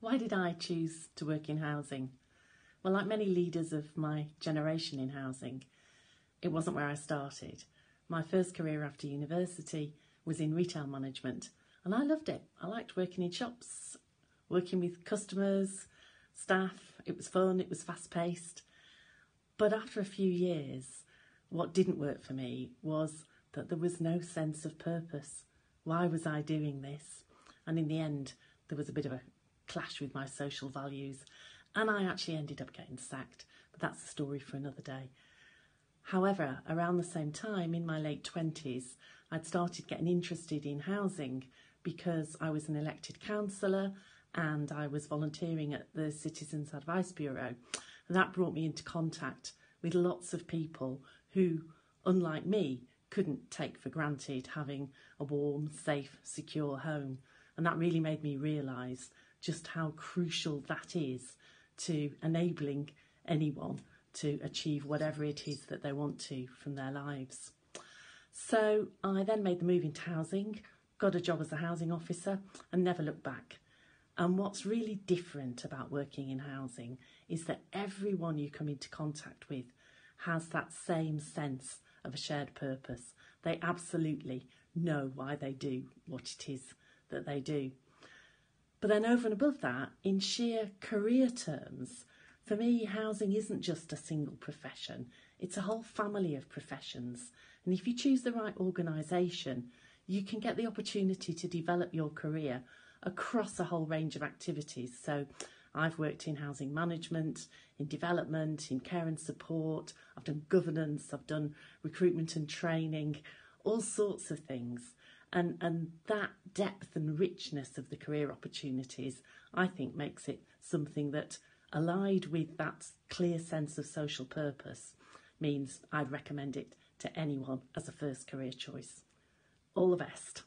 Why did I choose to work in housing? Well, like many leaders of my generation in housing, it wasn't where I started. My first career after university was in retail management, and I loved it. I liked working in shops, working with customers, staff. It was fun, it was fast paced. But after a few years, what didn't work for me was that there was no sense of purpose. Why was I doing this? And in the end, there was a bit of a clash with my social values, and I actually ended up getting sacked. But that's a story for another day. However, around the same time, in my late 20s, I'd started getting interested in housing because I was an elected councillor and I was volunteering at the Citizens Advice Bureau. And that brought me into contact with lots of people who, unlike me, couldn't take for granted having a warm, safe, secure home. And that really made me realise just how crucial that is to enabling anyone to achieve whatever it is that they want to from their lives. So I then made the move into housing, got a job as a housing officer, and never looked back. And what's really different about working in housing is that everyone you come into contact with has that same sense of a shared purpose. They absolutely know why they do what it is that they do. But then, over and above that, in sheer career terms, for me, housing isn't just a single profession, it's a whole family of professions. And if you choose the right organisation, you can get the opportunity to develop your career across a whole range of activities. So, I've worked in housing management, in development, in care and support, I've done governance, I've done recruitment and training, all sorts of things. And, and that depth and richness of the career opportunities, I think, makes it something that, allied with that clear sense of social purpose, means I'd recommend it to anyone as a first career choice. All the best.